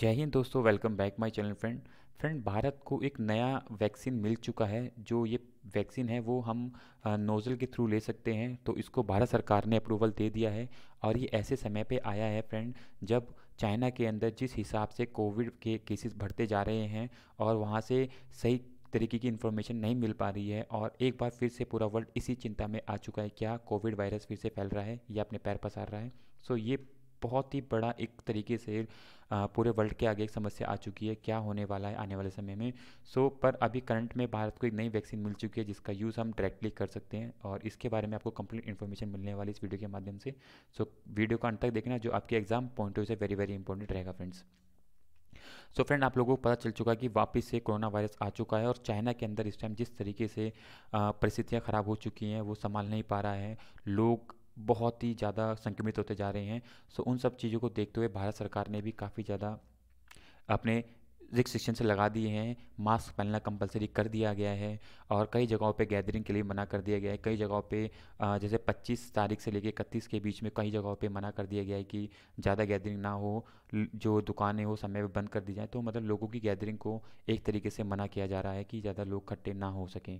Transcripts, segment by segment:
जय हिंद दोस्तों welcome back my channel friend friend Bharat को एक नया वैक्सीन मिल चुका है। जो ये वैक्सीन है, वो हम नोज़ल के थ्रू ले सकते हैं। तो इसको भारत सरकार ने अप्रूवल दे दिया है और ये ऐसे समय पे आया है फ्रेंड जब चाइना के अंदर जिस हिसाब से कोविड के केसेस बढ़ते जा रहे हैं और वहाँ से सही तरीके की इन्फॉर्मेशन नहीं मिल पा रही है और एक बार फिर से पूरा वर्ल्ड इसी चिंता में आ चुका है, क्या कोविड वायरस फिर से फैल रहा है या अपने पैर पसार रहा है। सो ये बहुत ही बड़ा एक तरीके से पूरे वर्ल्ड के आगे एक समस्या आ चुकी है क्या होने वाला है आने वाले समय में। सो so, पर अभी करंट में भारत को एक नई वैक्सीन मिल चुकी है जिसका यूज़ हम डायरेक्टली कर सकते हैं और इसके बारे में आपको कंप्लीट इन्फॉर्मेशन मिलने वाली इस वीडियो के माध्यम से। सो so, वीडियो को अंत तक देखना जो आपके एग्ज़ाम पॉइंट ऑफ़ से वेरी वेरी इंपॉर्टेंट रहेगा फ्रेंड्स सो so फ्रेंड आप लोगों को पता चल चुका है कि वापस से कोरोना वायरस आ चुका है और चाइना के अंदर इस टाइम जिस तरीके से परिस्थितियाँ ख़राब हो चुकी हैं वो संभाल नहीं पा रहा है। लोग बहुत ही ज़्यादा संक्रमित होते जा रहे हैं। सो, उन सब चीज़ों को देखते हुए भारत सरकार ने भी काफ़ी ज़्यादा अपने रिस्ट्रिक्शन से लगा दिए हैं। मास्क पहनना कंपलसरी कर दिया गया है और कई जगहों पे गैदरिंग के लिए मना कर दिया गया है। कई जगहों पे जैसे 25 तारीख से लेकर इकतीस के बीच में कई जगहों पे मना कर दिया गया है कि ज़्यादा गैदरिंग ना हो जो दुकानें हो, समय पर बंद कर दी जाए। तो मतलब लोगों की गैदरिंग को एक तरीके से मना किया जा रहा है कि ज़्यादा लोग इकट्ठे ना हो सकें।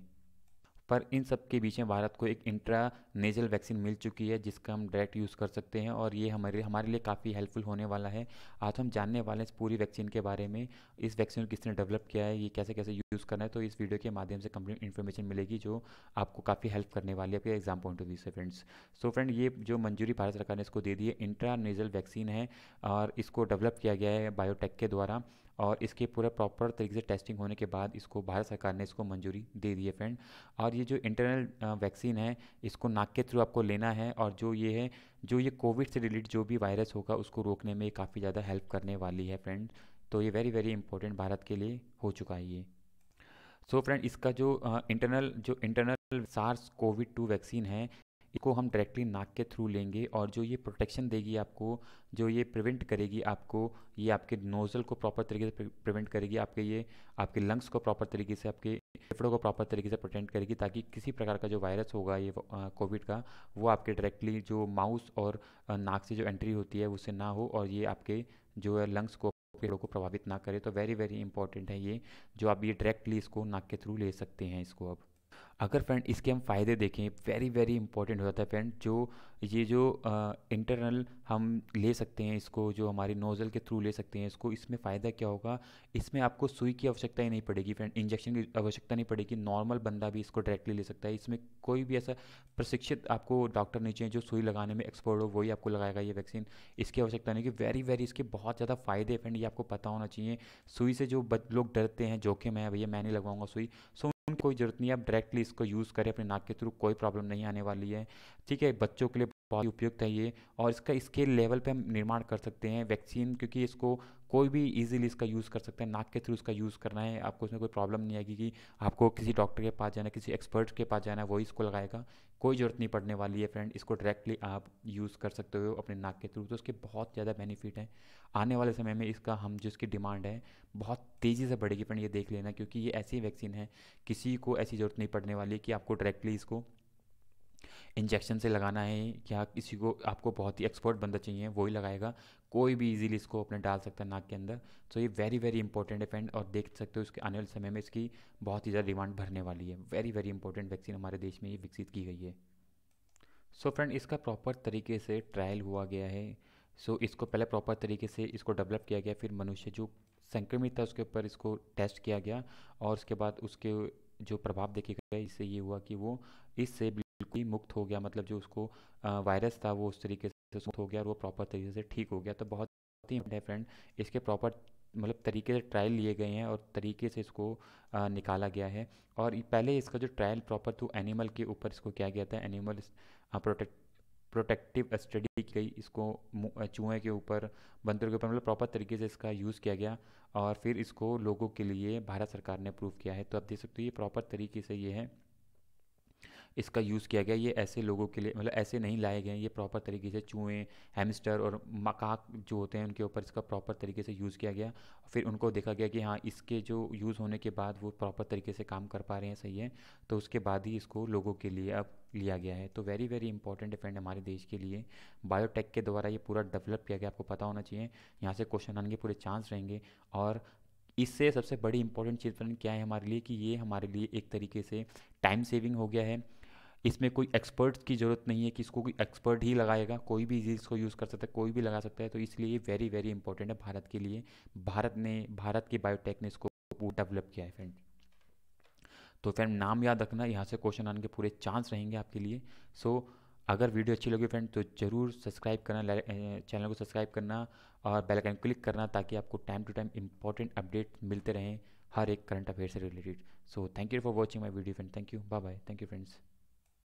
पर इन सब के बीच में भारत को एक इंट्रा नेजल वैक्सीन मिल चुकी है, जिसका हम डायरेक्ट यूज़ कर सकते हैं और ये हमारे हमारे लिए काफ़ी हेल्पफुल होने वाला है। आज हम जानने वाले हैं इस पूरी वैक्सीन के बारे में, इस वैक्सीन को किसने डेवलप किया है, ये कैसे कैसे यूज़ करना है तो इस वीडियो के माध्यम से कंप्लीट इन्फॉर्मेशन मिलेगी जो आपको काफ़ी हेल्प करने वाली है आपके एग्ज़ाम पॉइंट ऑफ़ व्यू से फ्रेंड्स सो फ्रेंड ये जो मंजूरी भारत सरकार ने इसको दे दी है इंट्रा नेजल वैक्सीन है और इसको डेवलप किया गया है बायोटेक के द्वारा। और इसके पूरा प्रॉपर तरीके से टेस्टिंग होने के बाद इसको भारत सरकार ने इसको मंजूरी दे दी है फ्रेंड और ये जो इंटरनल वैक्सीन है, इसको नाक के थ्रू आपको लेना है और जो ये है, जो ये कोविड से रिलेटेड जो भी वायरस होगा, उसको रोकने में काफ़ी ज़्यादा हेल्प करने वाली है फ्रेंड तो ये वेरी वेरी इंपॉर्टेंट भारत के लिए हो चुका है ये. सो so फ्रेंड इसका जो इंटरनल जो internal SARS COVID two vaccine है इसको हम डायरेक्टली नाक के थ्रू लेंगे और जो ये प्रोटेक्शन देगी आपको, जो ये प्रिवेंट करेगी आपको, ये आपके नोज़ल को प्रॉपर तरीके से प्रिवेंट करेगी, आपके ये, आपके लंग्स को प्रॉपर तरीके से, आपके फेफड़ों को प्रॉपर तरीके से प्रोटेक्ट करेगी ताकि किसी प्रकार का जो वायरस होगा ये कोविड का, वो आपके डायरेक्टली जो माउस और नाक से जो एंट्री होती है उससे ना हो और ये आपके जो है लंग्स को पेड़ों को प्रभावित ना करे। तो वेरी वेरी इंपॉर्टेंट है ये, जो आप ये डायरेक्टली इसको नाक के थ्रू ले सकते हैं इसको अब। अगर फ्रेंड इसके हम फ़ायदे देखें वेरी वेरी इंपॉर्टेंट हो जाता है फ्रेंड, जो ये जो इंटरनल हम ले सकते हैं इसको, जो हमारी नोज़ल के थ्रू ले सकते हैं इसको, इसमें फ़ायदा क्या होगा? इसमें आपको सुई की आवश्यकता ही नहीं पड़ेगी फ्रेंड इंजेक्शन की आवश्यकता नहीं पड़ेगी नॉर्मल बंदा भी इसको डायरेक्टली ले सकता है। इसमें कोई भी ऐसा प्रशिक्षित आपको डॉक्टर नहीं चाहिए जो सुई लगाने में एक्सपर्ट हो, वही आपको लगाएगा ये वैक्सीन इसकी आवश्यकता नहीं कि वेरी वेरी इसके बहुत ज़्यादा फ़ायदे फ्रेंड, ये आपको पता होना चाहिए। सुई से जो लोग डरते हैं, जोखिम है, भैया मैं नहीं लगवाऊँगा सुई। सो कोई ज़रूरत नहीं आप डायरेक्टली इसको यूज़ करें, अपने नाक के थ्रू कोई प्रॉब्लम नहीं आने वाली है। ठीक है, बच्चों के लिए बहुत उपयुक्त है ये। और इसका स्केल लेवल पे हम निर्माण कर सकते हैं वैक्सीन क्योंकि इसको कोई भी इजीली इसका यूज़ कर सकता है। नाक के थ्रू इसका यूज़ करना है। आपको इसमें कोई प्रॉब्लम नहीं आएगी कि आपको किसी डॉक्टर के पास जाना किसी एक्सपर्ट के पास जाना है, वही इसको लगाएगा। कोई ज़रूरत नहीं पड़ने वाली है फ्रेंड इसको डायरेक्टली आप यूज़ कर सकते हो अपने नाक के थ्रू तो उसके बहुत ज़्यादा बेनिफिट हैं। आने वाले समय में इसका हम जिसकी डिमांड है, बहुत तेज़ी से बढ़ेगी फ्रेंड ये देख लेना क्योंकि ये ऐसी वैक्सीन है। किसी को ऐसी ज़रूरत नहीं पड़ने वाली कि आपको डायरेक्टली इसको इंजेक्शन से लगाना है या किसी को, आपको बहुत ही एक्सपर्ट बंदा चाहिए वही लगाएगा। कोई भी इजीली इसको अपने डाल सकता है नाक के अंदर। तो ये वेरी वेरी इंपॉर्टेंट है फ्रेंड और देख सकते हो इसके आने वाले समय में इसकी बहुत ही ज़्यादा डिमांड भरने वाली है। वेरी वेरी इंपॉर्टेंट वैक्सीन हमारे देश में ये विकसित की गई है। सो so फ्रेंड इसका प्रॉपर तरीके से ट्रायल हुआ गया है। सो so इसको पहले प्रॉपर तरीके से इसको डेवलप किया गया, फिर मनुष्य जो संक्रमित था उसके ऊपर इसको टेस्ट किया गया और उसके बाद उसके जो प्रभाव देखे गए, इससे ये हुआ कि वो इससे बिल्कुल ही मुक्त हो गया मतलब जो उसको वायरस था वो उस तरीके से मुक्त हो गया और वो प्रॉपर तरीके से ठीक हो गया। तो बहुत ही फ्रेंड इसके प्रॉपर मतलब तरीके से ट्रायल लिए गए हैं और तरीके से इसको आ, निकाला गया है। और पहले इसका जो ट्रायल प्रॉपर थ्रू एनिमल के ऊपर इसको किया गया था। एनिमल प्रोटेक्ट प्रोटेक्टिव स्टडी की गई। इसको चूहे के ऊपर बंदर के ऊपर मतलब प्रॉपर तरीके से इसका यूज़ किया गया और फिर इसको लोगों के लिए भारत सरकार ने अप्रूव किया है। तो आप देख सकते हो ये प्रॉपर तरीके से ये है। इसका यूज़ किया गया, ये ऐसे लोगों के लिए मतलब ऐसे नहीं लाए गए, ये प्रॉपर तरीके से चूहे, हेमस्टर और मकाक जो होते हैं उनके ऊपर इसका प्रॉपर तरीके से यूज़ किया गया। फिर उनको देखा गया कि हाँ इसके जो यूज़ होने के बाद वो प्रॉपर तरीके से काम कर पा रहे हैं, सही है। तो उसके बाद ही इसको लोगों के लिए अब लिया गया है। तो वेरी वेरी इंपॉर्टेंट फ्रेंड हमारे देश के लिए। बायोटेक के द्वारा ये पूरा डेवलप किया गया, आपको पता होना चाहिए। यहाँ से क्वेश्चन आने के पूरे चांस रहेंगे। और इससे सबसे बड़ी इंपॉर्टेंट चीज़ क्या है हमारे लिए कि ये हमारे लिए एक तरीके से टाइम सेविंग हो गया है। इसमें कोई एक्सपर्ट की ज़रूरत नहीं है कि इसको कोई एक्सपर्ट ही लगाएगा कोई भी इसको यूज़ कर सकता है कोई भी लगा सकता है। तो इसलिए वेरी वेरी इंपॉर्टेंट है भारत के लिए। भारत ने भारत की बायोटेक ने इसको डेवलप किया है फ्रेंड तो फ्रेंड नाम याद रखना यहाँ से क्वेश्चन आने के पूरे चांस रहेंगे आपके लिए। सो so, अगर वीडियो अच्छी लगी फ्रेंड तो ज़रूर सब्सक्राइब करना चैनल को सब्सक्राइब करना और बेल आइकन क्लिक करना ताकि आपको time to time important update मिलते रहें हर एक करंट अफेयर से related so thank you for watching my video friend thank you bye bye thank you friends